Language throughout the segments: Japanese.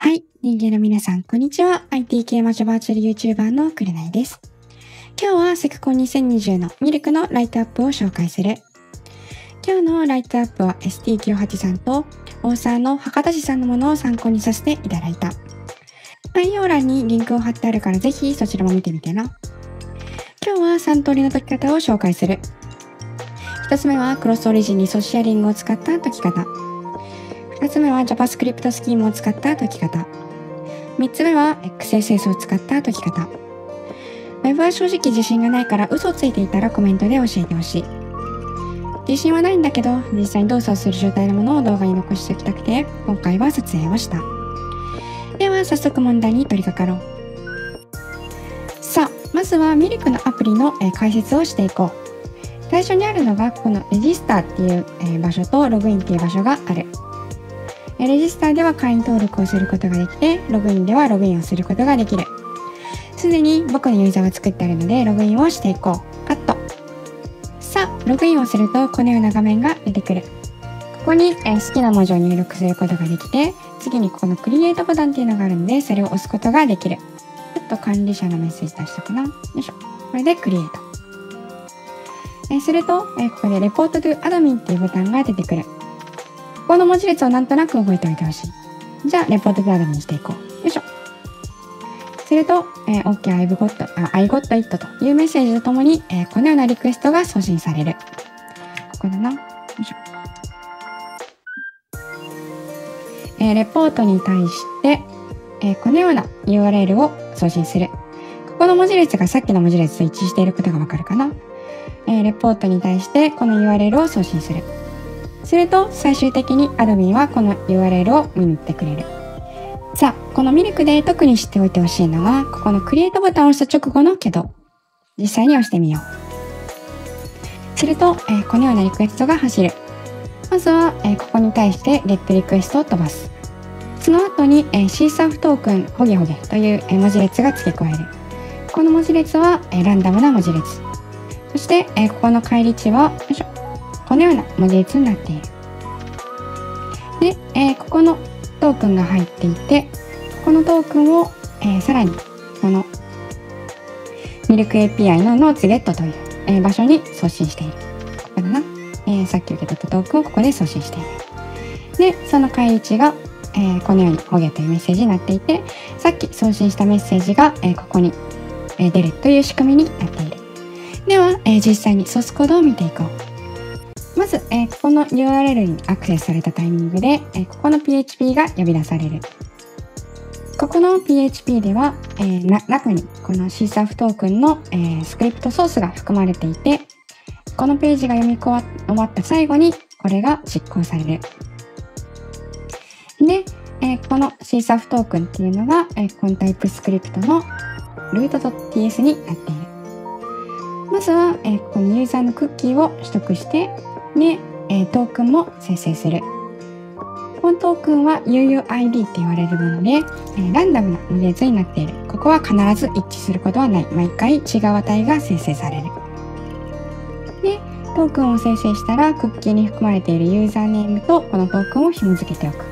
はい。人間の皆さん、こんにちは。IT 系魔女バーチャル YouTuber のくれないです。今日はセクコン2020のミルクのライトアップを紹介する。今日のライトアップは ST98 さんと大沢の博多市さんのものを参考にさせていただいた。概要欄にリンクを貼ってあるからぜひそちらも見てみてな。今日は3通りの解き方を紹介する。1つ目はクロスオリジンにソシアリングを使った解き方。2つ目は JavaScript スキームを使った解き方。3つ目は XSS を使った解き方。Web は正直自信がないから嘘をついていたらコメントで教えてほしい。自信はないんだけど、実際に動作をする状態のものを動画に残しておきたくて、今回は撮影をした。では早速問題に取り掛かろう。さあ、まずはミルクのアプリの、え解説をしていこう。最初にあるのがこのレジスターっていう、え場所とログインっていう場所がある。レジスターでは会員登録をすることができて、ログインではログインをすることができる。すでに僕のユーザーは作ってあるので、ログインをしていこう。カット。さあ、ログインをするとこのような画面が出てくる。ここに、え好きな文字を入力することができて、次にここのクリエイトボタンっていうのがあるので、それを押すことができる。ちょっと管理者のメッセージ出しとくな。よいしょ。これでクリエイト。えすると、えここでレポート to アドミンっていうボタンが出てくる。この文字列をなんとなく覚えておいてほしい。じゃあ、レポート to アドにしていこう。よいしょ。すると、えー OK, I've got, あ I got it というメッセージとともに、えーこのようなリクエストが送信される。ここだな。よいしょ。えーレポートに対して、えーこのような URL を送信する。ここの文字列がさっきの文字列と一致していることがわかるかな。えーレポートに対してこの URL を送信する。すると最終的にアドミンはこの URL を見に行ってくれる。さあ、このミルクで特に知っておいてほしいのが、ここのクリエイトボタンを押した直後のけど、実際に押してみよう。すると、えーこのようなリクエストが走る。まずは、えーここに対してレッドリクエストを飛ばす。その後に、えー、シーサーフトークンホゲホゲという、文字列が付け加える。この文字列は、えランダムな文字列。そして、えここの返り値は、よいしょ。このような文字列になっている。で、えーここのトークンが入っていて、このトークンを、えーさらに、このミルク API の NoteGet という、えー場所に送信している。ここだな？えーさっき受け取ったトークンをここで送信している。で、その返り値が、えーこのようにホゲというメッセージになっていて、さっき送信したメッセージが、えーここに、えー出るという仕組みになっている。では、えー実際にソースコードを見ていこう。まず、えーここの URL にアクセスされたタイミングで、えーここの PHP が呼び出される。ここの PHP では、えーな中にこの c s a f トークンの、えースクリプトソースが含まれていて、このページが読み終わった最後にこれが執行される。で、えーこの c s a f トークンっていうのが、えーこのタイプスクリプトの root.ts になっている。まずは、えーここにユーザーのクッキーを取得して、で、えートークンも生成する。このトークンは UUID って言われるもので、えーランダムな文字列になっている。ここは必ず一致することはない。毎回違う値が生成される。で、トークンを生成したら、クッキーに含まれているユーザーネームとこのトークンを紐付けておく。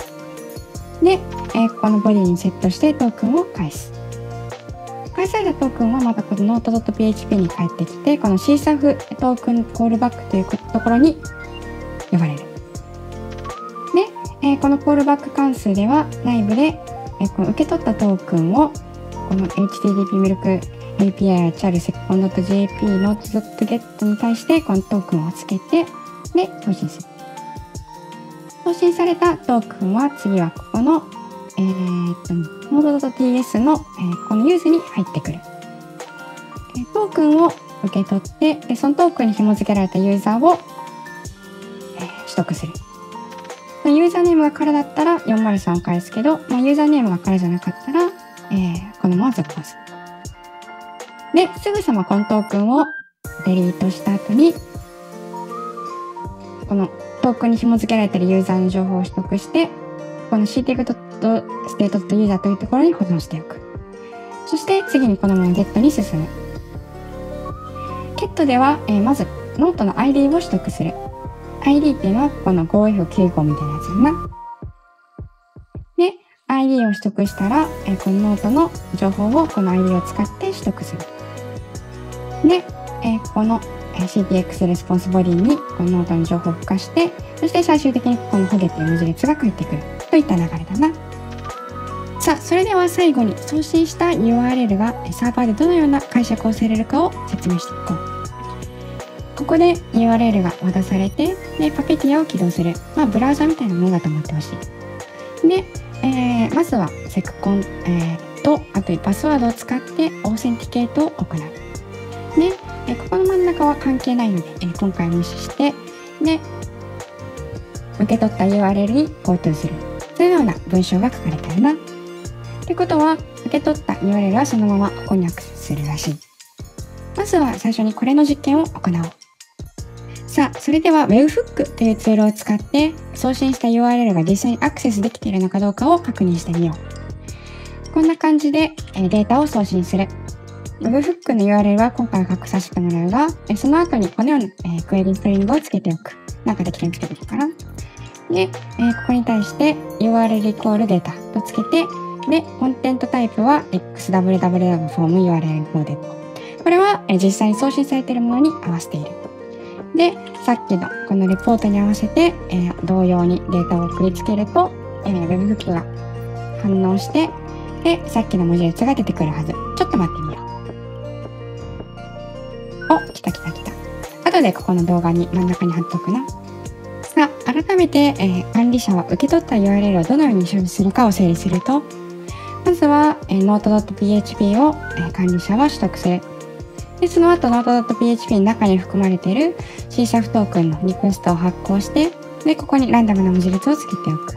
で、えーここのボディにセットしてトークンを返す。返されたトークンはまたこの not.php に返ってきて、この CSAF トークンコールバックというところに呼ばれる。で、えーこのコールバック関数では内部で、えーこの受け取ったトークンをこの HTTP ミルク API や char second.jp の .get に対してこのトークンをつけてで送信する。送信されたトークンは次はここのえーっと node.ts の、えーこの use に入ってくる。トークンを受け取ってそのトークンに紐付けられたユーザーを、取得する。ユーザーネームが空だったら403を返すけど、まあ、ユーザーネームが空じゃなかったら、えーこのまま続行する。で、すぐさまこのトークンをデリートした後に、このトークンに紐付けられているユーザーの情報を取得して、この ctag.state.user というところに保存しておく。そして次にこのまま get に進む。get では、えーまずノートの ID を取得する。ID っていうのはこの 5F95 みたいなやつだな。で、ID を取得したら、えこのノートの情報をこの ID を使って取得する。で、えここの CTX レスポンスボディにこのノートの情報を付加して、そして最終的にこのホゲっていう文字列が返ってくるといった流れだな。さあ、それでは最後に送信した URL がサーバーでどのような解釈をされるかを説明していこう。ここで URL が渡されて、で、パケティアを起動する。まあ、ブラウザみたいなものだと思ってほしい。で、えーまずはセクコン、えーと、あとパスワードを使ってオーセンティケートを行う。で、えーここの真ん中は関係ないので、えー今回無視して、で、受け取った URL に GoTo する。というような文章が書かれてるな。ってことは、受け取った URL はそのままここにアクセスするらしい。まずは最初にこれの実験を行おう。さあ、それでは Webhook というツールを使って送信した URL が実際にアクセスできているのかどうかを確認してみよう。こんな感じでデータを送信する。Webhook の URL は今回は隠させてもらうが、その後にこのような、えクエリストリングをつけておく。なんかできるようにつけておくかな。で、えここに対して URL イコールデータとつけて、で、コンテントタイプは XWWW フォーム URL コーデット。これは、実際に送信されているものに合わせている。で、さっきのこのレポートに合わせて、えー同様にデータを送りつけると、えー、Webhook が反応して、で、さっきの文字列が出てくるはず。ちょっと待ってみよう。お、来た来た来た。後でここの動画に真ん中に貼っとくな。さあ、改めて、えー管理者は受け取った URL をどのように処理するかを整理すると、まずは、えー、Note.php を、えー管理者は取得する。で、その後 Note.php の中に含まれている C シャフトークンのリクエストを発行して、で、ここにランダムな文字列をつけておく。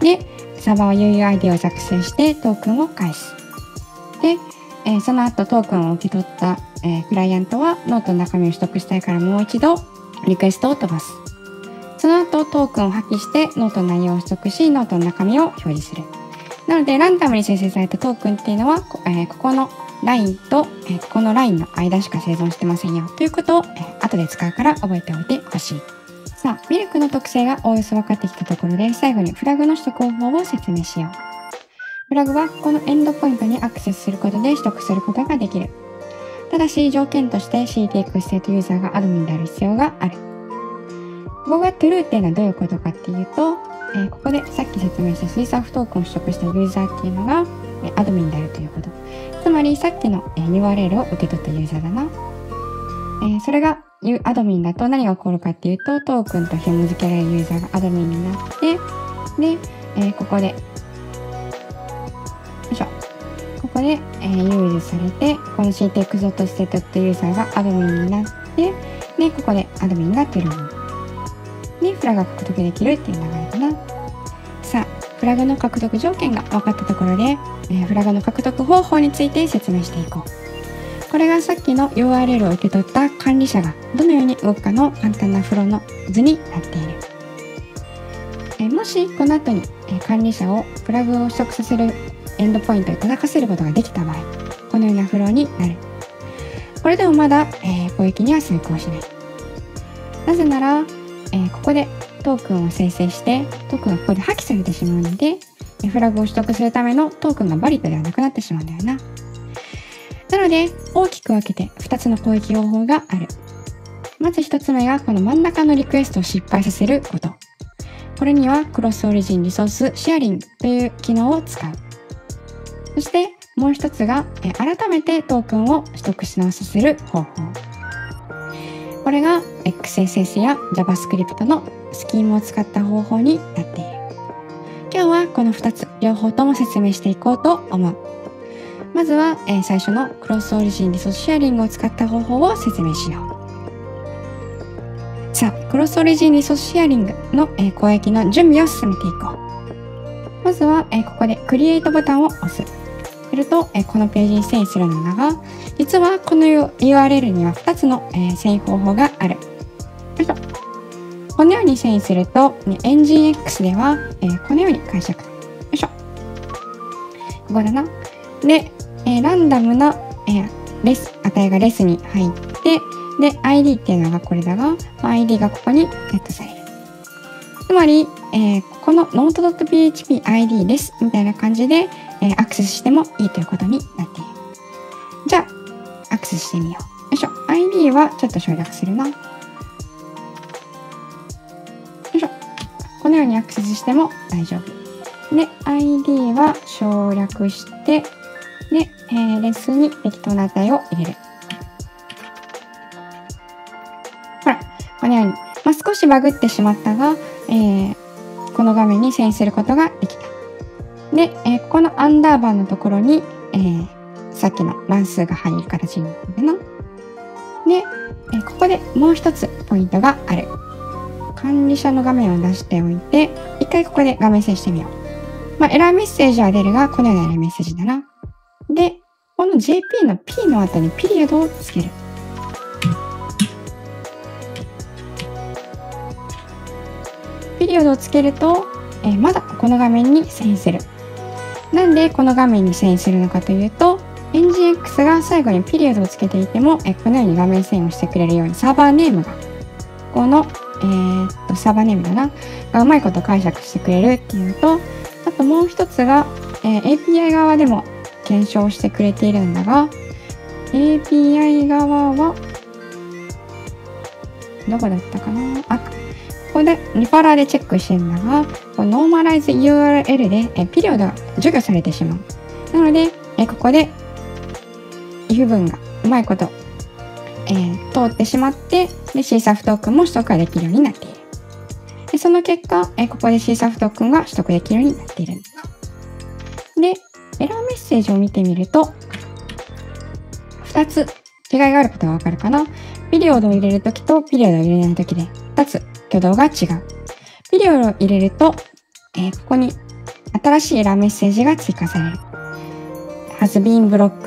で、サーバーは UUID を作成してトークンを返す。で、えーその後トークンを受け取った、えークライアントはノートの中身を取得したいからもう一度リクエストを飛ばす。その後トークンを破棄してノートの内容を取得し、ノートの中身を表示する。なので、ランダムに生成されたトークンっていうのは、えーここのラインと、えこのラインの間しか生存してませんよ。ということを、え後で使うから覚えておいてほしい。さあ、ミルクの特性がおおよそ分かってきたところで、最後にフラグの取得方法を説明しよう。フラグはこのエンドポイントにアクセスすることで取得することができる。ただし、条件として CTX ステートユーザーがアドミンである必要がある。ここが true っていうのはどういうことかっていうと、えーここでさっき説明した推測不トークンを取得したユーザーっていうのが、 admin であるということ。つまりさっきの、URL を受け取ったユーザーだな。えそれがアドミンだと何が起こるかっていうと、トークンと紐付けられるユーザーがアドミンになって、で、えここで、よいしょ。ここで、えーユーズされて、この ctx.state ユーザーがアドミンになって、で、ここでアドミンがトゥルーにフラが獲得できるっていう流れかな。フラグの獲得条件が分かったところで、えフラグの獲得方法について説明していこう。これがさっきの URL を受け取った管理者がどのように動くかの簡単なフローの図になっている。えもしこの後に、え管理者をフラグを取得させるエンドポイントに叩かせることができた場合、このようなフローになる。これでもまだ、えー攻撃には成功しない。なぜなら、えーここでトークンを生成して、トークンがここで破棄されてしまうので、フラグを取得するためのトークンがバリッドではなくなってしまうんだよな。なので、大きく分けて2つの攻撃方法がある。まず1つ目がこの真ん中のリクエストを失敗させること。これにはクロスオリジンリソースシェアリングという機能を使う。そしてもう一つが、改めてトークンを取得し直させる方法。これが XSS や JavaScript のスキームを使った方法になっている。今日はこの2つ両方とも説明していこうと思う。まずは、えー最初のクロスオリジンリソースシェアリングを使った方法を説明しよう。さあ、クロスオリジンリソースシェアリングの、えー攻撃の準備を進めていこう。まずは、えーここでクリエイトボタンを押す。すると、えこのページに遷移するのだが、実はこの URL には2つの、え遷移方法がある。このように遷移すると、ね、エンジン X では、えーこのように解釈。よいしょ。ここだな。で、えーランダムな、えーレス、値がレスに入って、で、ID っていうのがこれだが、まあ ID がここにセットされる。つまり、えーここの node.php ID ですみたいな感じで、えー、アクセスしてもいいということになっている。じゃあ、アクセスしてみよう。よいしょ。ID はちょっと省略するな。このようにアクセスしても大丈夫。で、ID は省略して、で、えー、レスに適当な値を入れる。ほら、このように、まあ、少しバグってしまったが、えー、この画面に遷移することができた。で、えー、ここのアンダーバーのところに、えー、さっきの乱数が入る形になるの。で、えー、ここでもう一つポイントがある。管理者の画面を出しておいて、一回ここで画面遷してみよう。まあ、エラーメッセージは出るが、このようなエラーメッセージだな。で、この JP の P の後にピリオドをつける。ピリオドをつけると、えー、まだこの画面に遷移する。なんでこの画面に遷移するのかというと、エンジン X が最後にピリオドをつけていても、えこのように画面遷移をしてくれるようにサーバーネームが、この、えー、っと、サバネームだな、がうまいこと解釈してくれるっていうと、あともう一つが、えー、API 側でも検証してくれているんだが、API 側は、どこだったかな？あ、ここでリファラーでチェックしてるんだが、ノーマライズ URL でえピリオドが除去されてしまう。なので、えここで if 文がうまいこと、えー、通ってしまって、で CSAF トークンも取得ができるようになっている。でその結果、えここで CSAF トークンが取得できるようになっているで。エラーメッセージを見てみると、2つ違いがあることがわかるかな。ピリオドを入れるときとピリオドを入れないときで2つ挙動が違う。ピリオドを入れると、えー、ここに新しいエラーメッセージが追加される。has been blocked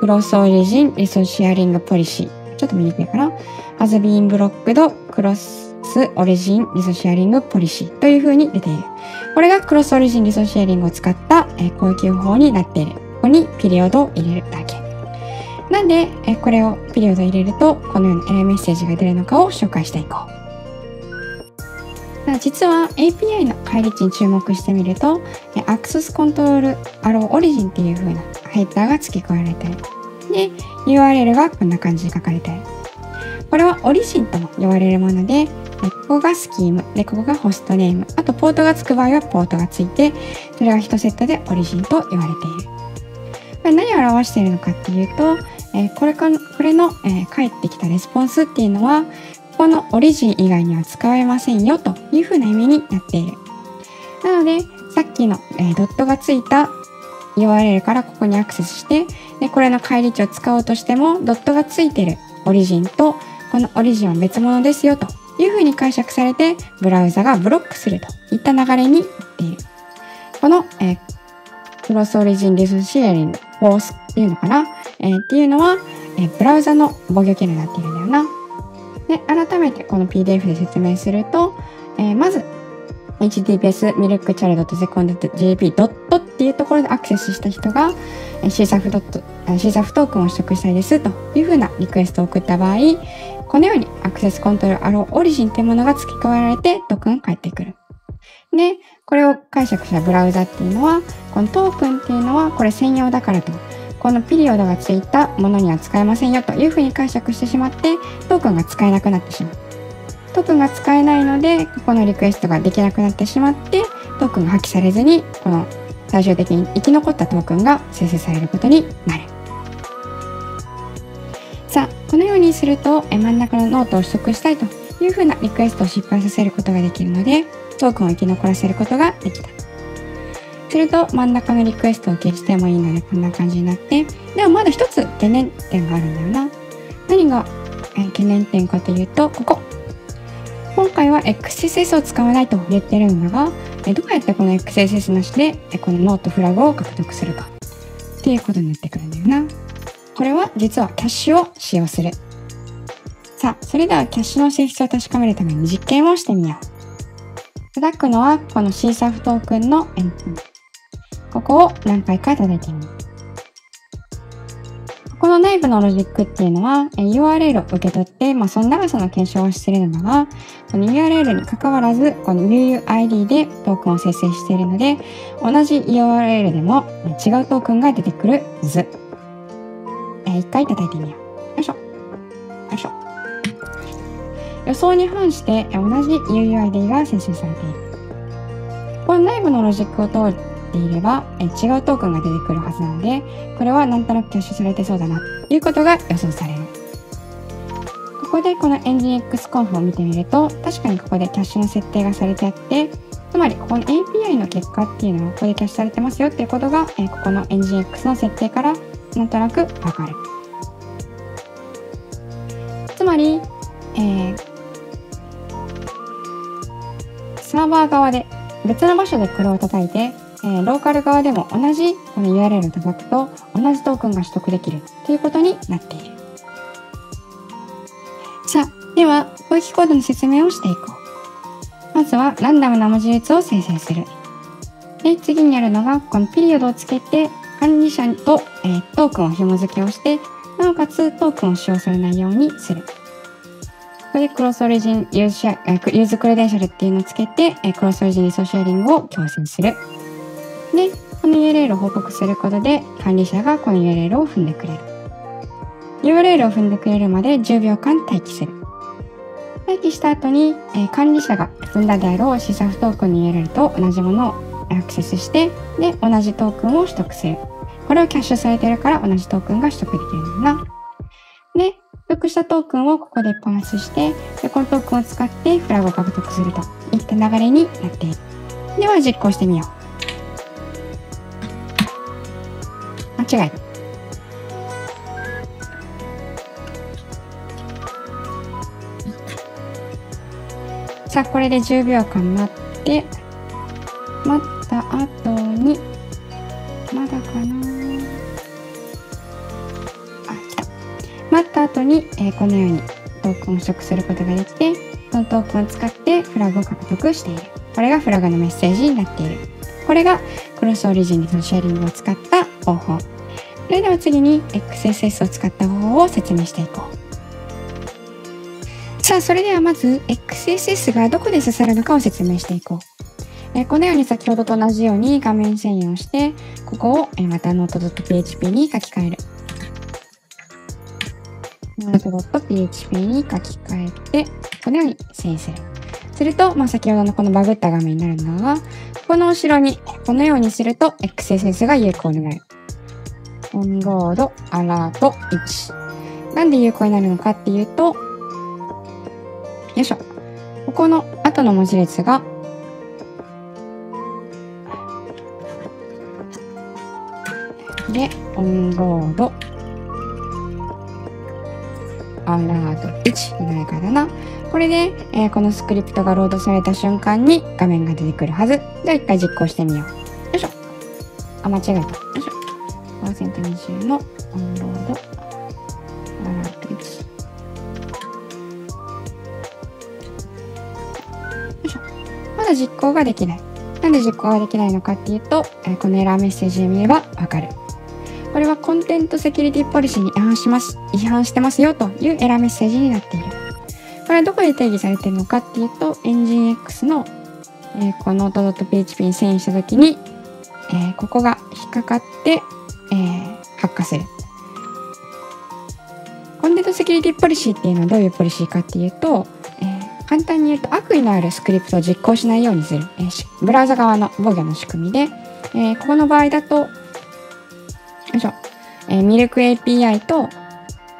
cross origin resource policy と見にくいかな has been blocked cross origin resource policy という風に出ている。これがクロスオリジンリソシェアリングを使った、え攻撃方法になっている。ここにピリオドを入れるだけ。なんで、えこれをピリオド入れると、このようなエラーメッセージが出るのかを紹介していこう。実は API の返り値に注目してみると、Access Control Allow Origin っていう風なヘッダーが付け加えられている。で、URL がこんな感じで書かれている。これは Origin とも言われるもので、ここがスキーム、で、ここがホストネーム、あとポートがつく場合はポートがついて、それが1セットで Origin と言われている。これ何を表しているのかっていうと、えこれかこれの、え、返ってきたレスポンスっていうのは、ここのオリジン以外には使えませんよというふうな意味になっている。なので、さっきの、え、ドットがついた URL からここにアクセスして、でこれの返り値を使おうとしても、ドットがついてるオリジンと、このオリジンは別物ですよというふうに解釈されて、ブラウザがブロックするといった流れになっている。この、えー、クロスオリジンリソシエリング、フォースっていうのかな、えー、っていうのは、えー、ブラウザの防御機能になっているんだよな。で、改めてこの PDF で説明すると、えー、まず、https ミルクチャル .second.jp っていうところでアクセスした人が CSAF ドット、CSAF トークンを取得したいですというふうなリクエストを送った場合、このようにアクセスコントロールアローオリジンというものが付け加えられてトークンが返ってくる。で、これを解釈したブラウザっていうのは、このトークンっていうのはこれ専用だからとこのピリオドがついたものには使えませんよというふうに解釈してしまってトークンが使えなくなってしまう。トークンが使えないのでここのリクエストができなくなってしまってトークンが破棄されずにこの最終的に生き残ったトークンが生成されることになる。さあ、このようにすると真ん中のノートを取得したいというふうなリクエストを失敗させることができるのでトークンを生き残らせることができた。すると真ん中のリクエストを消してもいいのでこんな感じになって、でもまだ一つ懸念点があるんだよな。何が懸念点かというと、ここ。今回は XSS を使わないと言ってるんだが、どうやってこの XSS なしでこのノートフラグを獲得するかっていうことになってくるんだよな。これは実はキャッシュを使用する。さあ、それではキャッシュの性質を確かめるために実験をしてみよう。叩くのはこの CSAF トークンのエントここを何回か叩いてみる。この内部のロジックっていうのは、URL を受け取って、まあ、その長さの検証をしているのが、URL に関わらず、この UUID でトークンを生成しているので、同じ URL でも違うトークンが出てくる図。えー、一回叩いてみよう。よいしょ。よいしょ。予想に反して同じ UUID が生成されている。この内部のロジックを通っていれば、え違うトークンが出てくるはずなので、これはなんとなくキャッシュされてそうだな、ということが予想される。ここでこのエンジン X コンフを見てみると、確かにここでキャッシュの設定がされてあって、つまりここの API の結果っていうのがここでキャッシュされてますよっていうことが、えここのエンジン X の設定からなんとなくわかる。つまり、えー、サーバー側で別の場所でこれを叩いて、えー、ローカル側でも同じこの URL を叩くと同じトークンが取得できるということになっている。では攻撃コードの説明をしていこう。まずはランダムな文字列を生成する。で、次にやるのがこのピリオドをつけて管理者と、えー、トークンを紐付けをして、なおかつトークンを使用されないようにする。これで crossorigin use use-credentials っていうのをつけて、 cross-origin resource sharing を強制する。で、この URL を報告することで、管理者がこの URL を踏んでくれる。URL を踏んでくれるまで10秒間待機する。待機した後に、えー、管理者が踏んだであろうシサフトークンの URL と同じものをアクセスして、で、同じトークンを取得する。これをキャッシュされてるから同じトークンが取得できるんだな。で取、得したトークンをここでパースして、でこのトークンを使ってフラグを獲得するといった流れになっている。では実行してみよう。間違えた。さあ、これで10秒間待って、待った後に、まだかな待った後に、えー、このようにトークンを取得することができて、このトークンを使ってフラグを獲得している。これがフラグのメッセージになっている。これがクロスオリジンのシェアリングを使った方法。それでは次に XSS を使った方法を説明していこう。さあ、それではまず XSS がどこで刺さるのかを説明していこう。えこのように先ほどと同じように画面遷移をして、ここをまた Node.php に書き換える。node.php に書き換えて、このように遷移する。と、まあ、先ほどのこのバグった画面になるのが、この後ろに、このようにすると、XSS が有効になる。オンロード、アラート、1。なんで有効になるのかっていうと、よいしょ。ここの後の文字列が、で、オンロード、アラート1ぐらいからな。これで、えー、このスクリプトがロードされた瞬間に画面が出てくるはず。じゃあ一回実行してみよう。よいしょ。あ、間違えた。よいしょ。パーセント20のオンロード、だ実行ができない。なんで実行ができないのかっていうと、えー、このエラーメッセージで見ればわかる。これはコンテントセキュリティポリシーに違反します、違反してますよというエラーメッセージになっている。これはどこで定義されているのかっていうと、エンジン X の、えー、この Node.php に遷移したときに、えー、ここが引っかかって、えー、発火する。コンテントセキュリティポリシーっていうのはどういうポリシーかっていうと、簡単に言うと悪意のあるスクリプトを実行しないようにする、えー、ブラウザ側の防御の仕組みで、えー、ここの場合だと、よいしょ。えー、ミルク API と、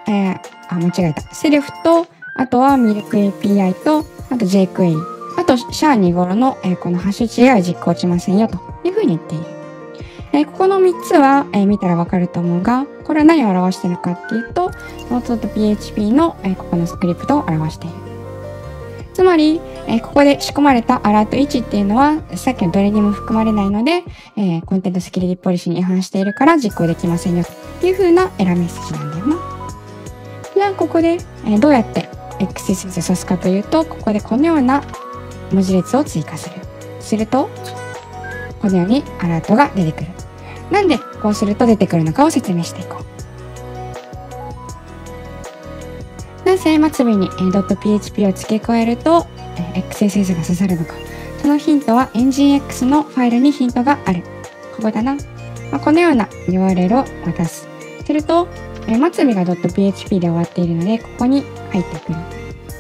えー、あ、間違えた。セルフと、あとはミルク API と、あと jQuery。あと、シャー2頃の、えー、このハッシュ違い実行しませんよというふうに言っている。えー、ここの3つは、えー、見たらわかると思うが、これは何を表しているかっていうと、Node.php の、えー、ここのスクリプトを表している。つまり、えー、ここで仕込まれたアラート1っていうのは、さっきのどれにも含まれないので、えー、コンテントセキュリティポリシーに違反しているから実行できませんよという風なエラーメッセージなんだよな。じゃあ、ここで、え、どうやって XSS を指すかというと、ここでこのような文字列を追加する。すると、このようにアラートが出てくる。なんでこうすると出てくるのかを説明していこう。なぜ末尾に .php を付け加えると XSS が刺さるのか。そのヒントは nginx のファイルにヒントがある。ここだな。まあ、このような URL を渡す。すると、え末尾が .php で終わっているので、ここに入ってくる。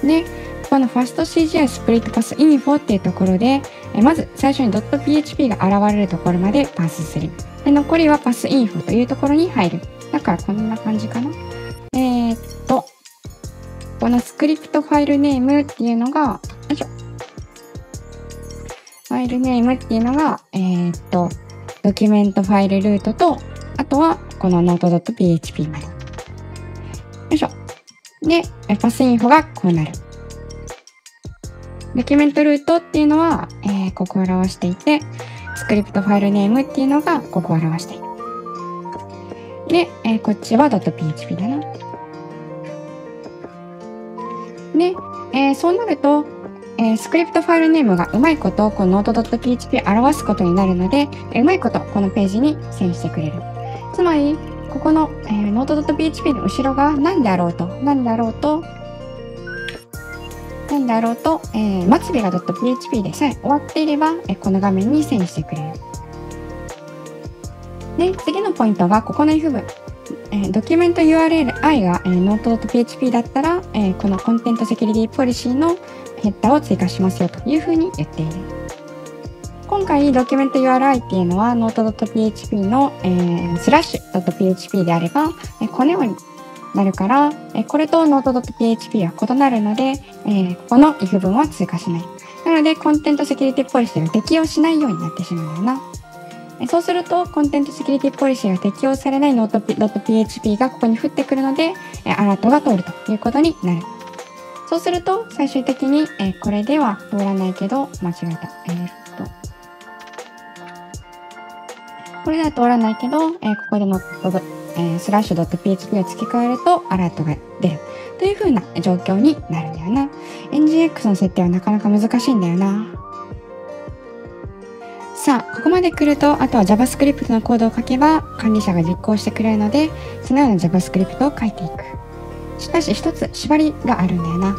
で、この FastCGI スプリットパス info っていうところで、えまず最初に .php が現れるところまでパスする。で、残りはパス info というところに入る。だからこんな感じかな。えー、っ、このスクリプトファイルネームっていうのが、よいしょ。ファイルネームっていうのが、えー、っと、ドキュメントファイルルートと、あとはこの note.php まで。よいしょ。で、パスインフォがこうなる。ドキュメントルートっていうのは、えー、ここを表していて、スクリプトファイルネームっていうのがここを表している。で、えー、こっちは .php だな。で、えー、そうなると、えー、スクリプトファイルネームがうまいことこの Node.php を表すことになるので、うまいことこのページに遷移してくれる。つまり、ここの、えー、Node.php の後ろが何であろうと、何であろうと、何であろうと、えー、末尾が .php でさえ終わっていれば、えー、この画面に遷移してくれる。で、次のポイントがここの if 文。えー、 document URI が、えー、Node.php だったら、えー、この Content Security Policy のヘッダーを追加しますよというふうに言っている。今回ドキュメント URI っていうのは Node.php の、えー、スラッシュ .php であれば、えー、このようになるから、えー、これと Node.php は異なるので、えー、ここの if 文は追加しない。なので、 Content Security Policy が適用しないようになってしまうんだよな。そうすると、コンテントセキュリティポリシーが適用されない Node.php がここに降ってくるので、アラートが通るということになる。そうすると、最終的に、えー、これでは通らないけど、間違えた。えー、っと。これでは通らないけど、えー、ここでの、えー、スラッシュ .php を付け替えるとアラートが出る。という風な状況になるんだよな。NGX の設定はなかなか難しいんだよな。さあ、ここまで来ると、あとは JavaScript のコードを書けば管理者が実行してくれるので、そのような JavaScript を書いていく。しかし一つ縛りがあるんだよな。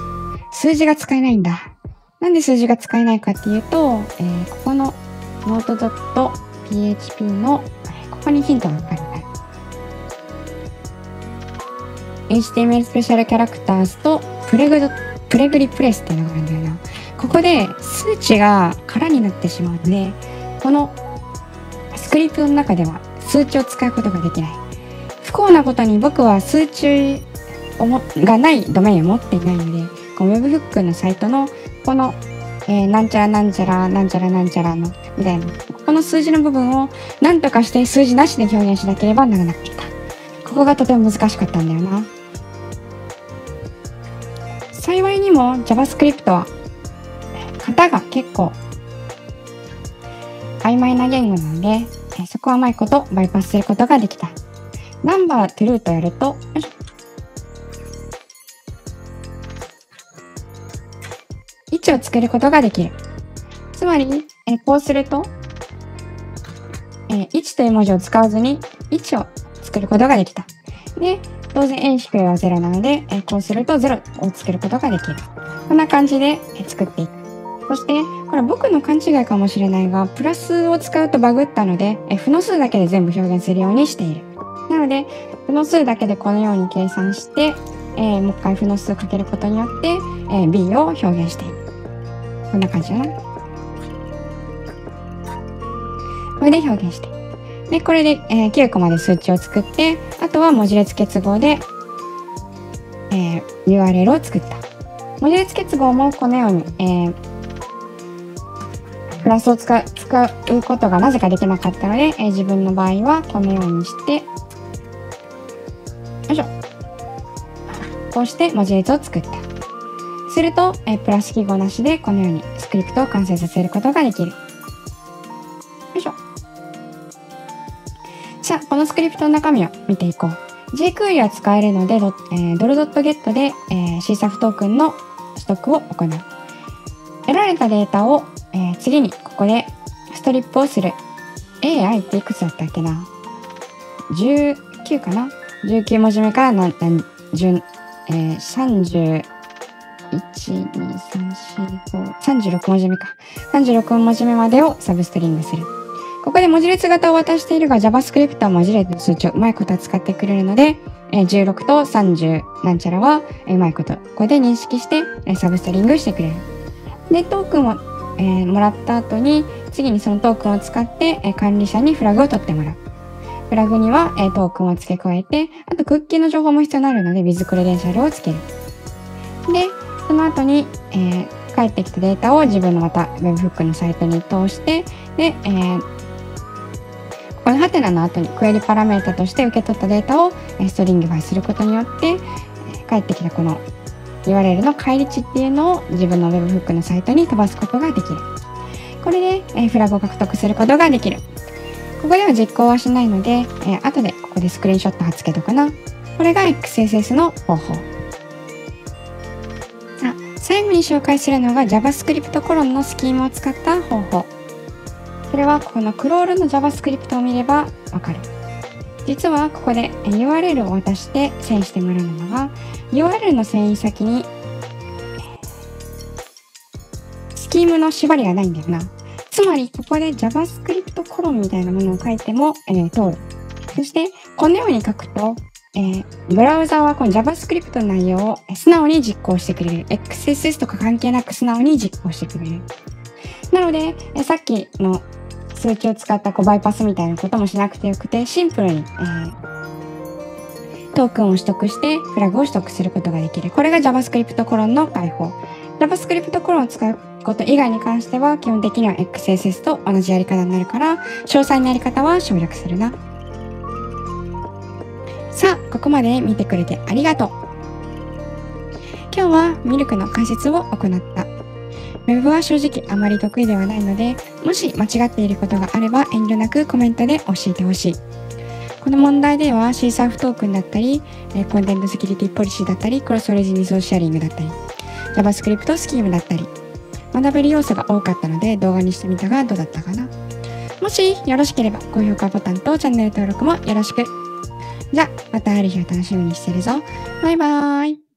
数字が使えないんだ。なんで数字が使えないかっていうと、えー、ここの note.php の、ここにヒントが書いてある HTML スペシャルキャラクターズとプレグプレグリプレスっていうのがあるんだよな。ここで数値が空になってしまうので、このスクリプトの中では数値を使うことができない。不幸なことに僕は数値がないドメインを持っていないので、この Webhook のサイトのこの、えー、なんちゃらなんちゃらなんちゃらなんちゃらのみたいな、この数字の部分を何とかして数字なしで表現しなければならなかった。ここがとても難しかったんだよな。幸いにも JavaScript は型が結構曖昧な言語なので、そこはうまいことバイパスすることができた。ナンバートゥルーとやると、位置を作ることができる。つまり、えこうすると、え1という文字を使わずに位置を作ることができた。で、当然 n 低いは0なので、えこうすると0を作ることができる。こんな感じで作っていく。そして、これ僕の勘違いかもしれないが、プラスを使うとバグったので、え負の数だけで全部表現するようにしている。なので、負の数だけでこのように計算して、えー、もう一回負の数かけることによって、えー、b を表現している。こんな感じかな。これで表現して。で、これで、えー、9個まで数値を作って、あとは文字列結合で、えー、URL を作った。文字列結合もこのように、えー、プラスを使う使うことがなぜかできなかったので、えー、自分の場合はこのようにして、よいしょ。こうして文字列を作った。すると、えー、プラス記号なしでこのようにスクリプトを完成させることができる。よいしょさあ、このスクリプトの中身を見ていこう。jQuery は使えるので、えー、ドル .get で、えー、CSAF トークンの取得を行う。得られたデータを、えー、次にここでストリップをする。AI っていくつだったっけな ?19 かな ?19 文字目から何、何、10、えー、30、1、2、3、4、5、36文字目か。36文字目までをサブストリングする。ここで文字列型を渡しているが JavaScript は文字列の数値をうまいこと扱ってくれるので、え16と30なんちゃらは、うまいこと、ここで認識して、えサブストリングしてくれる。で、トークンを、えー、もらった後に、次にそのトークンを使って、え管理者にフラグを取ってもらう。フラグには、えトークンを付け加えて、あとクッキーの情報も必要になるので、Wiz クレデンシャルをつける。で、その後に、えー、返ってきたデータを自分のまた Webhook のサイトに通して、で、えーこのハテナの後にクエリパラメータとして受け取ったデータをストリングファイすることによって返ってきたこの URL の返り値っていうのを自分の Webhook のサイトに飛ばすことができる。これでフラグを獲得することができる。ここでは実行はしないので、え後でここでスクリーンショット貼っ付けとかな。これが XSS の方法。さあ、最後に紹介するのが JavaScript コロンのスキームを使った方法。それはこのクロールの JavaScript を見ればわかる。実はここで URL を渡して遷移してもらうのが URL の遷移先にスキームの縛りがないんだよな。つまりここで JavaScript コロンみたいなものを書いても、えー、通る。そしてこのように書くと、えー、ブラウザーはこの JavaScript の内容を素直に実行してくれる。XSS とか関係なく素直に実行してくれる。なので、えさっきの数値を使ったこうバイパスみたいなこともしなくてよくて、シンプルに、えー、トークンを取得してフラグを取得することができる。これが JavaScript コロンの解放。JavaScript コロンを使うこと以外に関しては、基本的には XSS と同じやり方になるから、詳細なやり方は省略するな。さあ、ここまで見てくれてありがとう。今日はミルクの解説を行った。Web は正直あまり得意ではないので、もし間違っていることがあれば遠慮なくコメントで教えてほしい。この問題では C サーフトークンだったり、コンテンツセキュリティポリシーだったり、クロスオリジンソースシェアリングだったり、JavaScript スキームだったり、学べる要素が多かったので動画にしてみたがどうだったかなもしよろしければ高評価ボタンとチャンネル登録もよろしく。じゃあ、またある日を楽しみにしてるぞ。バイバーイ。